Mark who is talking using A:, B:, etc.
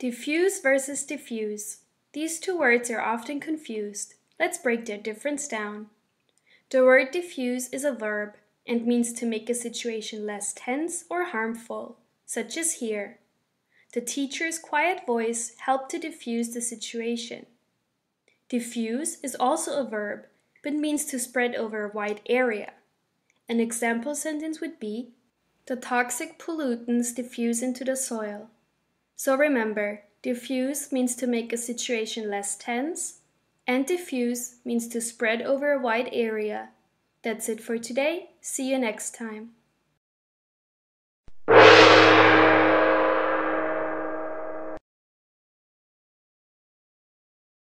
A: Defuse versus diffuse. These two words are often confused. Let's break their difference down. The word defuse is a verb and means to make a situation less tense or harmful, such as here. The teacher's quiet voice helped to defuse the situation. Diffuse is also a verb, but means to spread over a wide area. An example sentence would be, the toxic pollutants diffuse into the soil. So remember, defuse means to make a situation less tense, and diffuse means to spread over a wide area. That's it for today. See you next time.